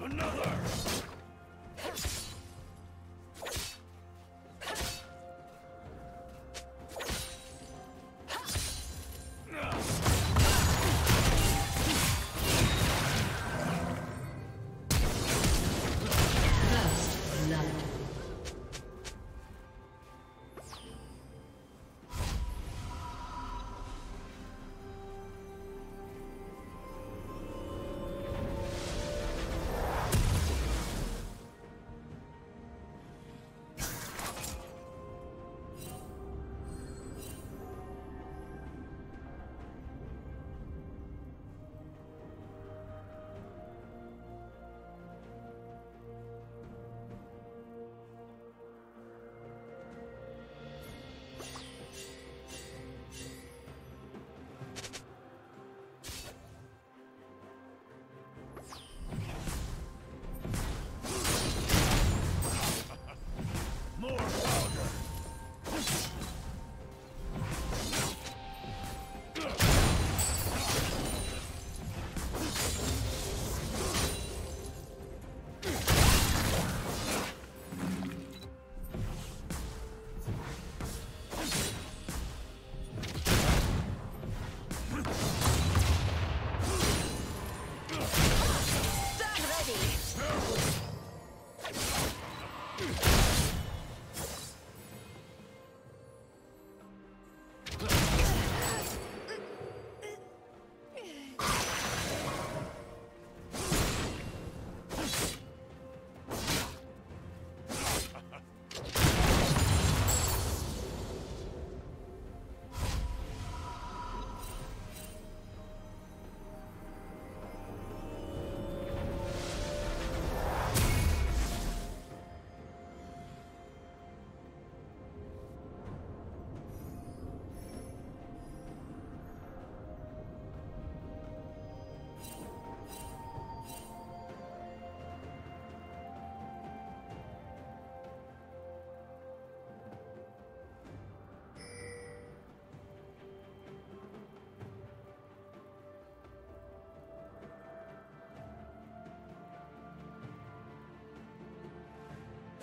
Another!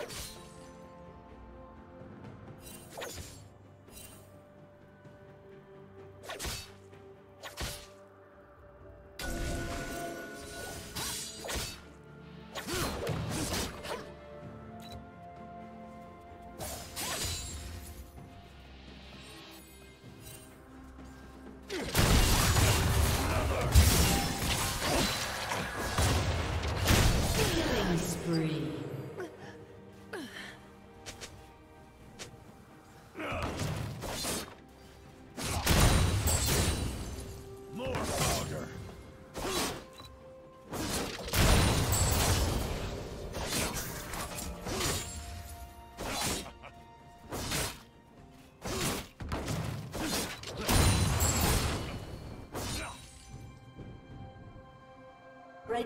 you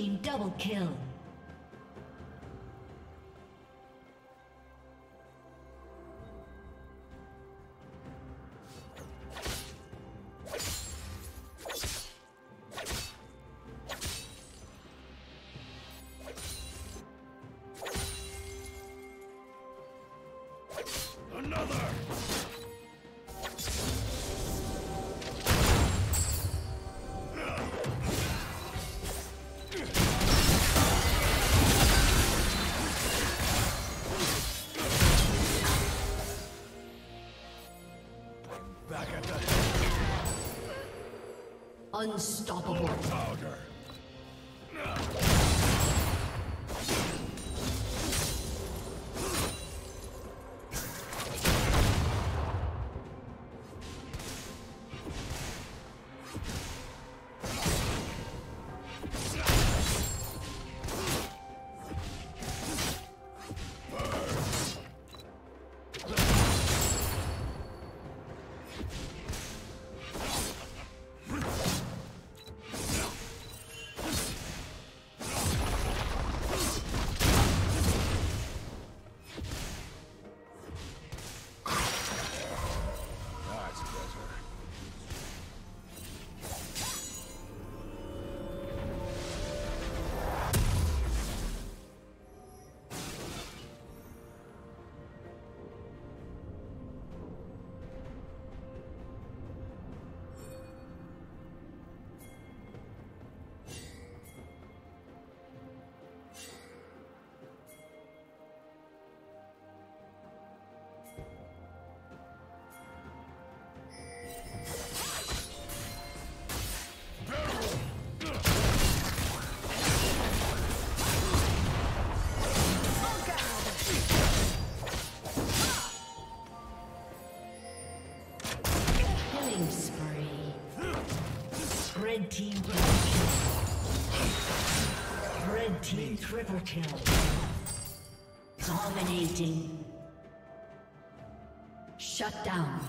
Team double kill. Unstoppable. Powder. Triple kill. Dominating. Shut down.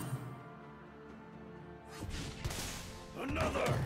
Another!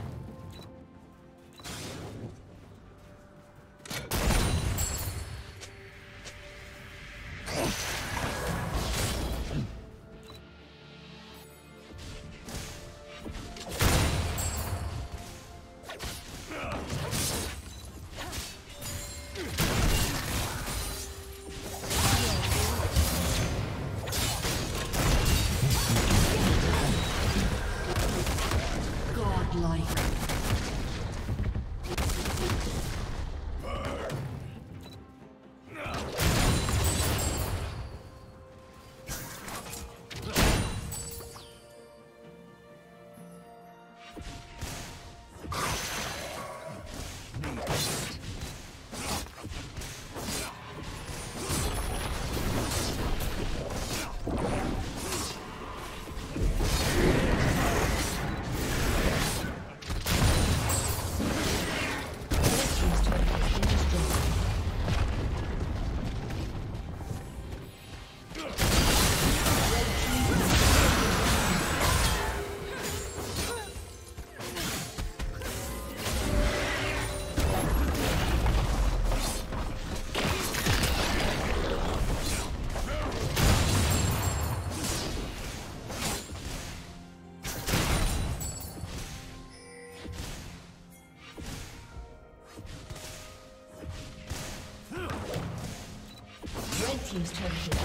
Turret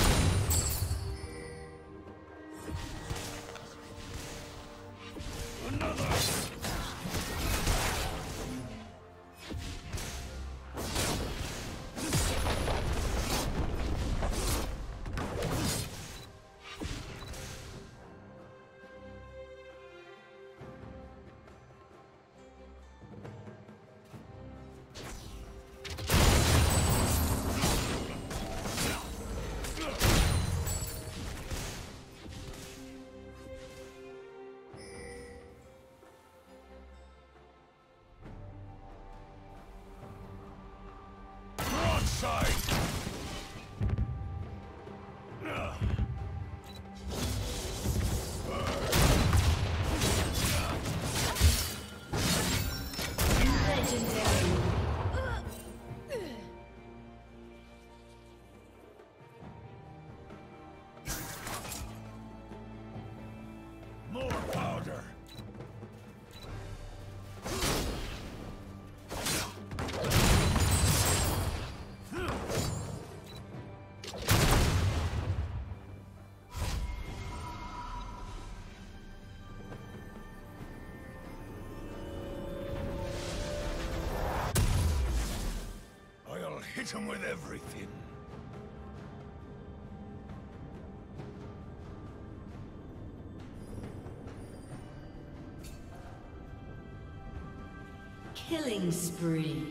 side! Hit him with everything. Killing spree.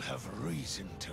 have reason to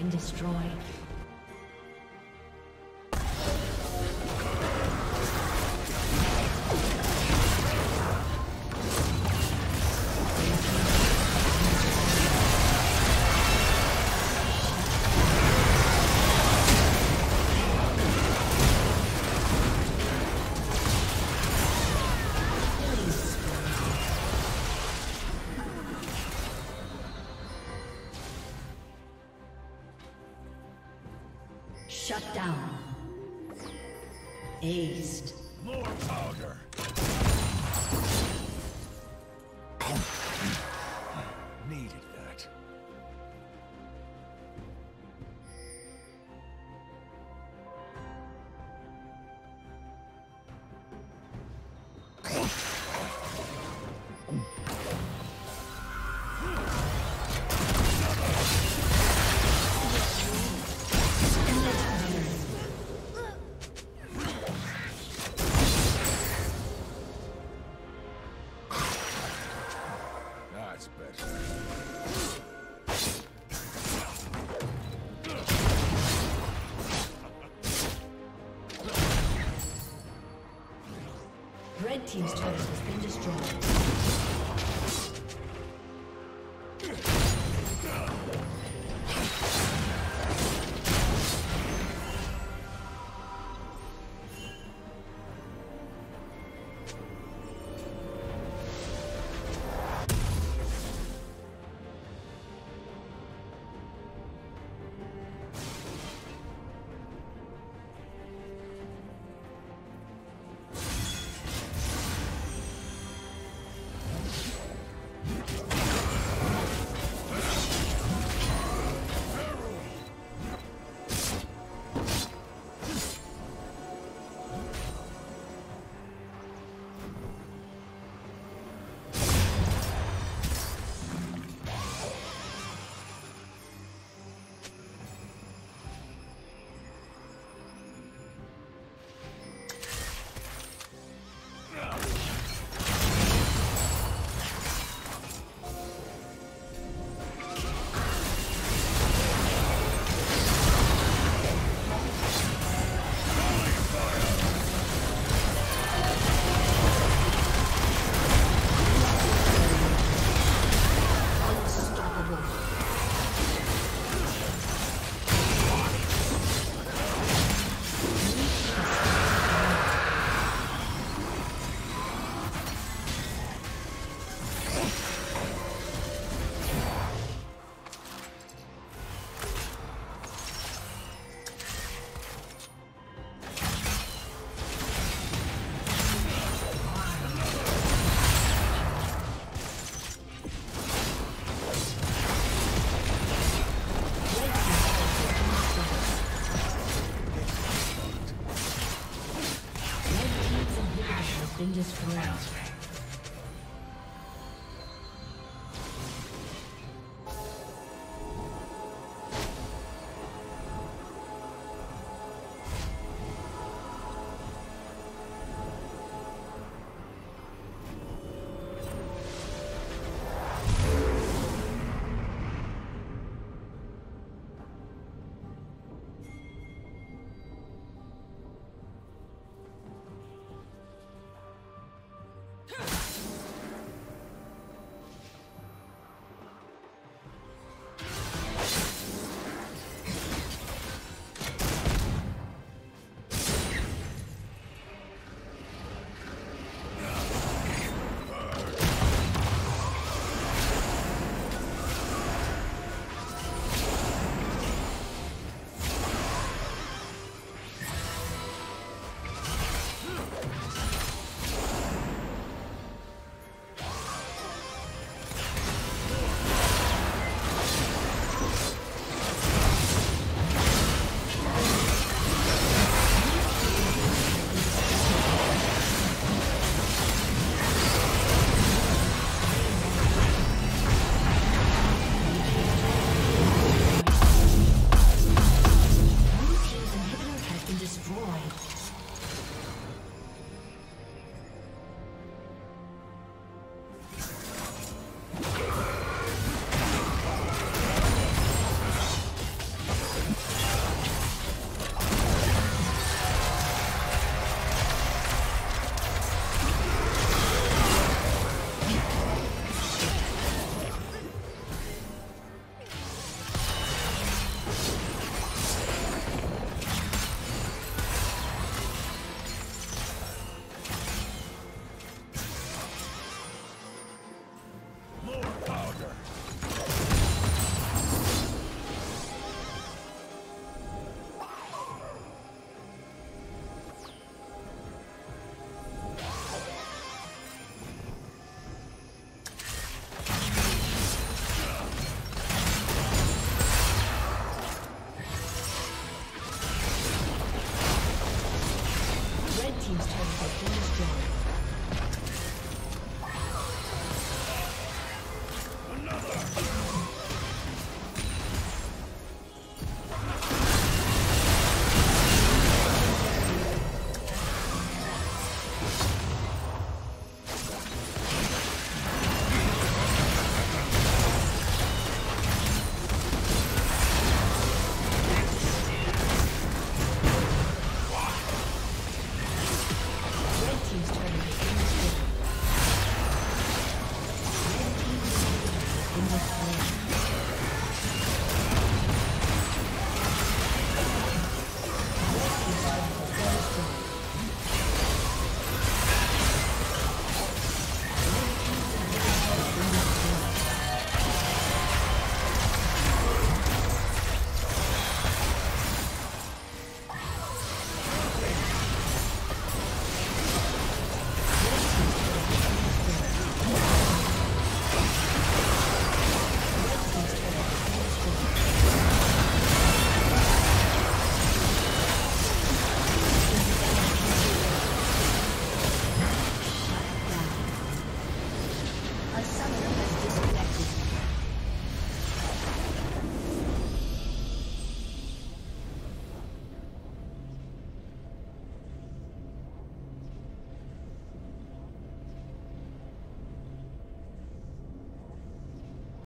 been destroyed. Team's turret